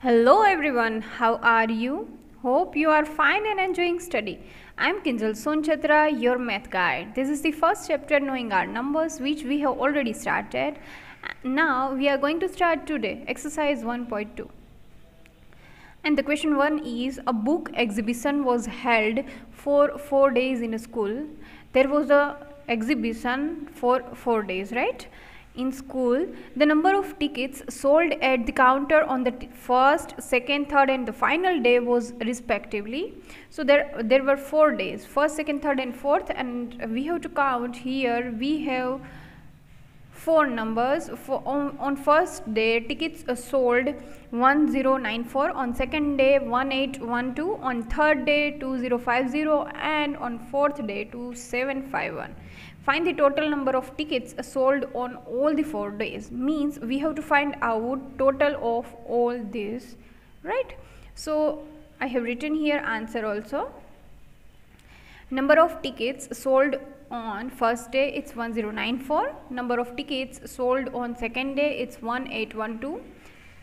Hello everyone, how are you? Hope you are fine and enjoying study. I am Kinjal Sonachhatra, your math guide. This is the first chapter knowing our numbers which we have already started. Now we are going to start today exercise 1.2. And the question 1 is a book exhibition was held for 4 days in a school. There was a exhibition for 4 days, right? In school the number of tickets sold at the counter on the first second third and the final day was respectively. So there there were four days first second third and fourth and we have to count here. We have four numbers. For on, on first day tickets sold 1094 on second day 1812 on third day 2050 and on fourth day 2751 find the total number of tickets sold on all the four days. Means we have to find out total of all this right? So i have written here answer also. Number of tickets sold on first day it's 1094 number of tickets sold on second day it's 1812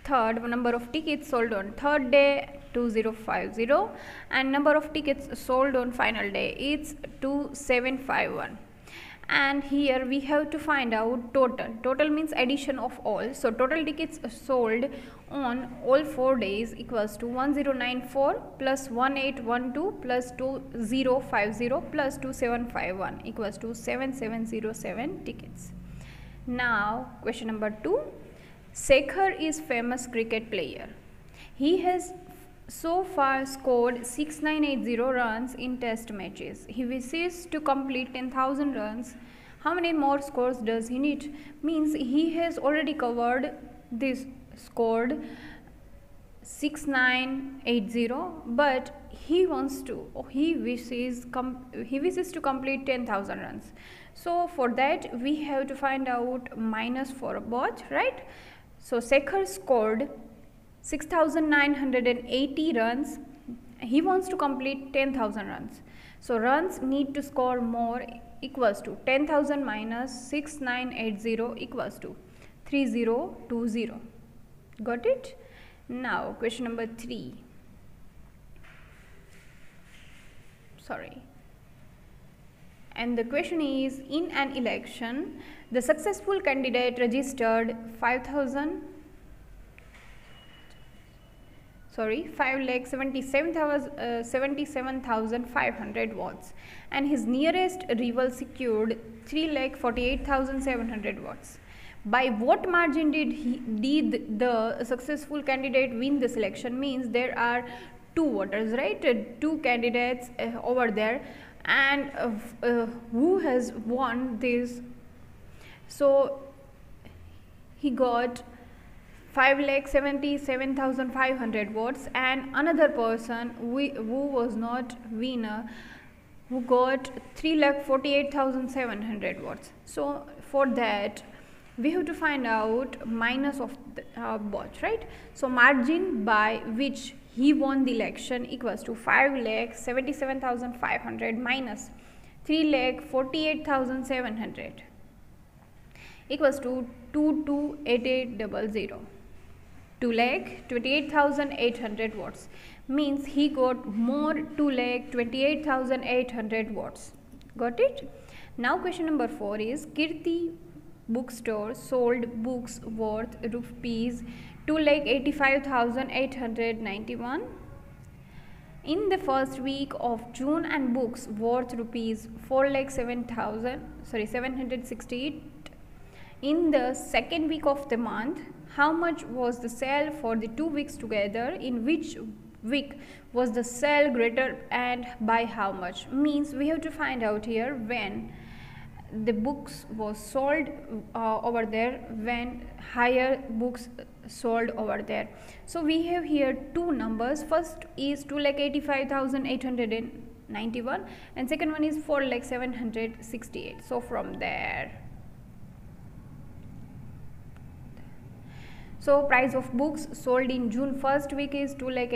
third number of tickets sold on third day 2050 and number of tickets sold on final day it's 2751 and here we have to find out total. Total means addition of all. So total tickets sold on all four days equals to 1094 plus 1812 plus 2050 plus 2751 equals to 7707 tickets now question number 2 Sekhar is famous cricket player he has so far scored 6980 runs in test matches. He wishes to complete 10,000 runs. How many more scores does he need? Means he has already covered this scored 6980 but he wants to he wishes he wishes to complete 10000 runs. So for that we have to find out minus for both right? So Sekhar scored 6980 runs. He wants to complete 10000 runs. So runs need to score more equals to 10000 minus 6980 equals to 3020 got it? Now question number 3 sorry. And the question is in an election the successful candidate registered 5000 sorry 5 lakh 77,500 uh, watts and his nearest rival secured 3 lakh 48,700 watts by what margin did he did the successful candidate win the selection means there are two voters right? Uh, two candidates uh, over there. And uh, uh, who has won this? So he got 5 lakh 77,500 votes. And another person who was not winner who got 3 lakh 48,700 votes. So for that we have to find out minus of the, uh, right. So margin by which he won the election equals to 5 lakh 77,500 minus 3 lakh 48,700 equals to 228800 2 lakh 28,800 watts means he got more 2 lakh 28,800 watts got it? Now question number 4 is Kirti bookstore sold books worth rupees 2 lakh 85,891 in the first week of June and books worth rupees 4 lakh 7,000 sorry 768 in the second week of the month how much was the sale for the two weeks together? In which week was the sale greater and by how much? Means we have to find out here when the books was sold uh, over there when higher books sold over there. So we have here two numbers. First is 2 lakh 85891 and second one is 4 lakh 768 so from there. So price of books sold in June first week is 2 lakh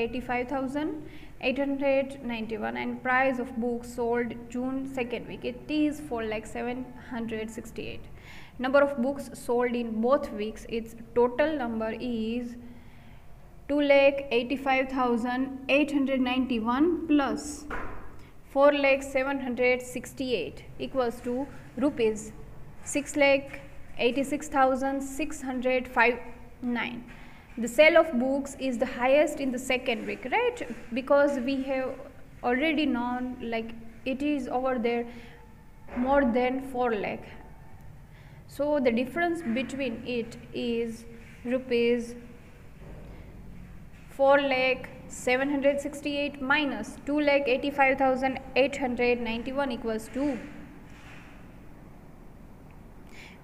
85,891 and price of books sold June second week it is 4 like 768. Number of books sold in both weeks its total number is 2 lakh 85,891 plus 4 lakh 768 equals to rupees 6 lakh 86,659 the sale of books is the highest in the second week right? Because we have already known like it is over there more than 4 lakh. So the difference between it is rupees 4 lakh 768 minus 2 lakh 85,891 equals to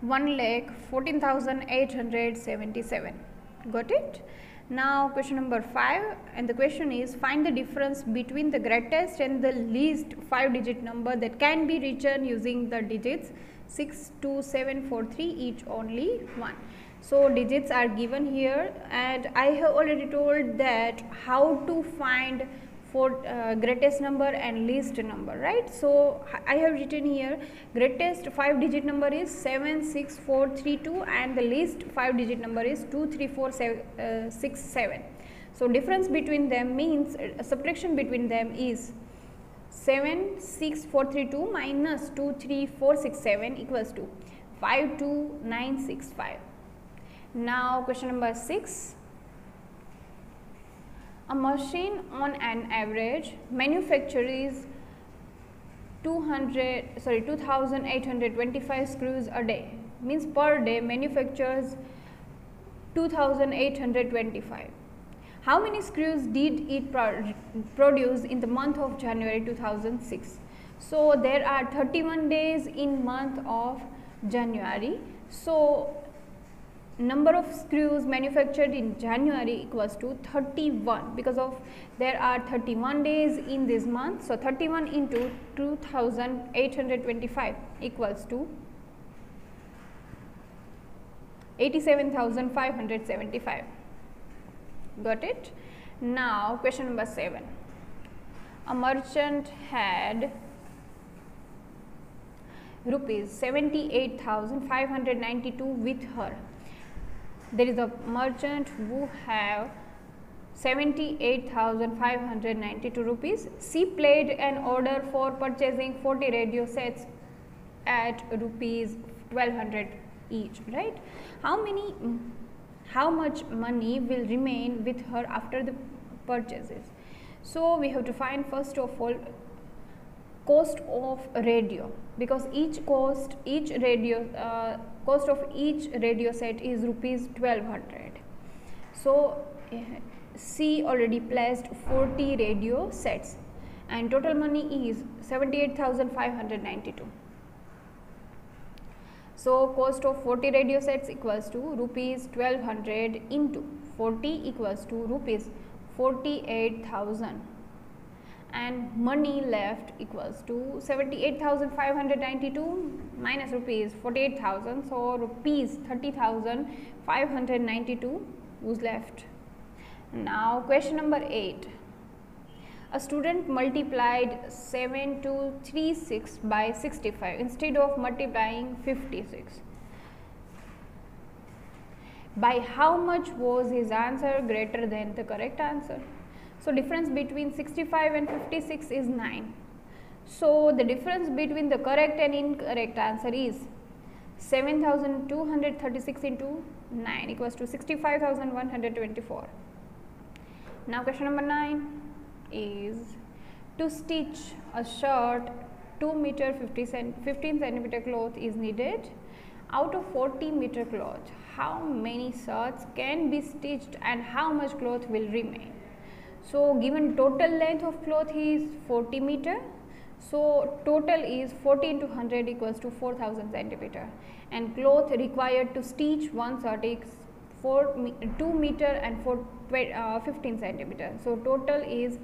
1 lakh 14,877. Got it? Now question number 5 and the question is find the difference between the greatest and the least 5 digit number that can be written using the digits 6, 2, 7, 4, 3 each only 1 so digits are given here and I have already told that how to find for uh, greatest number and least number right? So I have written here greatest 5 digit number is 76432 and the least 5 digit number is 23467 uh, so difference between them means uh, subtraction between them is 76432 minus 23467 equals to 52965 now question number 6. A machine on an average manufactures 200 sorry 2825 screws a day. Means per day manufactures 2825 how many screws did it pro produce in the month of January 2006 so there are 31 days in month of January. So number of screws manufactured in January equals to 31 because of there are 31 days in this month. So, 31 into 2825 equals to 87,575. Got it? Now, question number 7. A merchant had rupees 78,592 with her there is a merchant who have 78,592 rupees. She placed an order for purchasing 40 radio sets at rupees 1200 each, right? How many, how much money will remain with her after the purchases? So, we have to find first of all cost of radio because each cost each radio uh, cost of each radio set is rupees 1200 so uh, C already placed 40 radio sets and total money is 78592 so cost of 40 radio sets equals to rupees 1200 into 40 equals to rupees 48000 and money left equals to 78,592 minus rupees 48,000. So, rupees 30,592 was left. Now, question number 8. A student multiplied 7236 by 65 instead of multiplying 56. By how much was his answer greater than the correct answer? So, difference between 65 and 56 is 9. So, the difference between the correct and incorrect answer is 7236 into 9 equals to 65,124. Now, question number 9 is to stitch a shirt 2 meter 50 cent 15 centimeter cloth is needed out of 40 meter cloth how many shirts can be stitched and how much cloth will remain so, given total length of cloth is 40 meter. So, total is 40 into 100 equals to 4000 centimeter and cloth required to stitch one is 4 2 meter and 4 uh, 15 centimeter. So, total is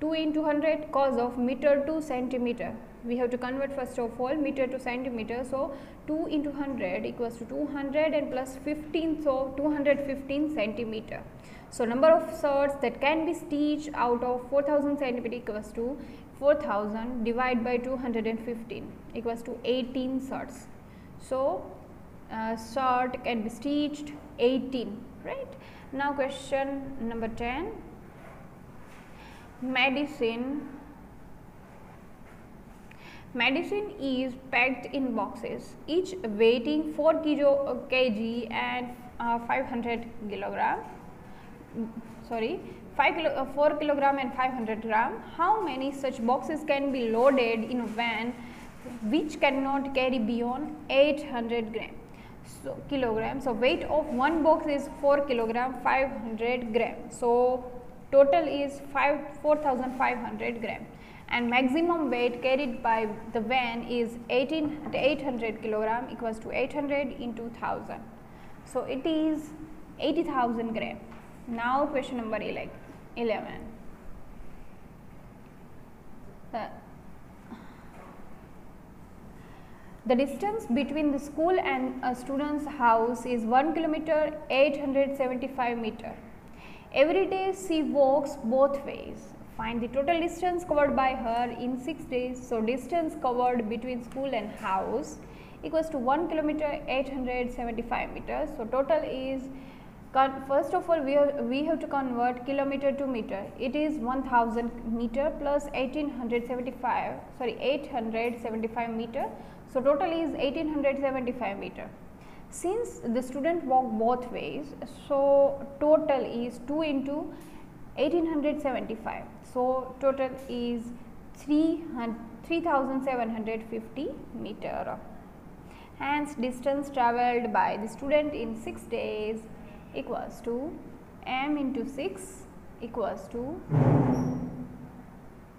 2 into 100 cos of meter to centimeter. We have to convert first of all meter to centimeter. So, 2 into 100 equals to 200 and plus 15 so 215 centimeter. So, number of shirts that can be stitched out of 4000 centimeter equals to 4000 divided by 215 equals to 18 shirts. So, uh, shirt can be stitched 18 right? Now question number 10 medicine medicine is packed in boxes each weighing 4 kilo, kg and uh, 500 kilogram sorry 5 kilo, uh, 4 kilogram and 500 gram. How many such boxes can be loaded in a van which cannot carry beyond 800 gram? So kilogram. So weight of one box is 4 kilogram 500 gram. So total is 5 4500 gram. And maximum weight carried by the van is 18 800 kilogram equals to 800 into 1000 so it is 80000 gram now question number 11 11 uh, The distance between the school and a student's house is 1 kilometer 875 meter. Every day she walks both ways. Find the total distance covered by her in 6 days. So, distance covered between school and house equals to 1 kilometer 875 meters. So, total is first of all we have, we have to convert kilometer to meter it is 1000 meter plus 1875 sorry 875 meter so, total is 1875 meter. Since the student walk both ways, so total is 2 into 1875. So, total is 3750 meter. Hence, distance travelled by the student in 6 days equals to m into 6 equals to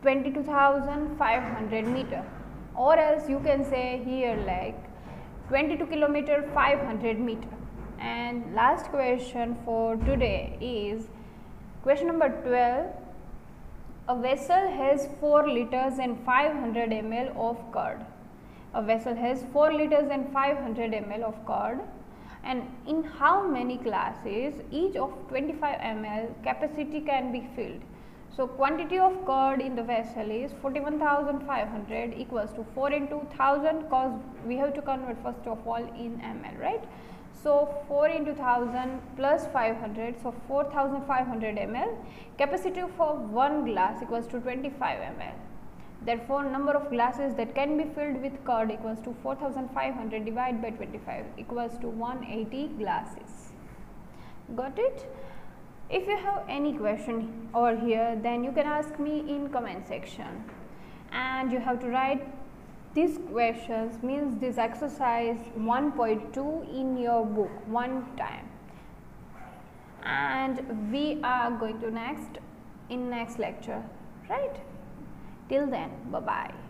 22,500 meter. Or else you can say here like 22 kilometer 500 meter. And last question for today is question number 12 a vessel has 4 liters and 500 ml of curd. A vessel has 4 liters and 500 ml of curd and in how many glasses each of 25 ml capacity can be filled so, quantity of curd in the vessel is 41,500 equals to 4 into 1000 cause we have to convert first of all in ml right. So, 4 into 1000 plus 500 so 4500 ml capacity for one glass equals to 25 ml. Therefore, number of glasses that can be filled with curd equals to 4500 divided by 25 equals to 180 glasses. Got it? If you have any question over here then you can ask me in comment section and you have to write these questions means this exercise 1.2 in your book one time and we are going to next in next lecture right till then bye bye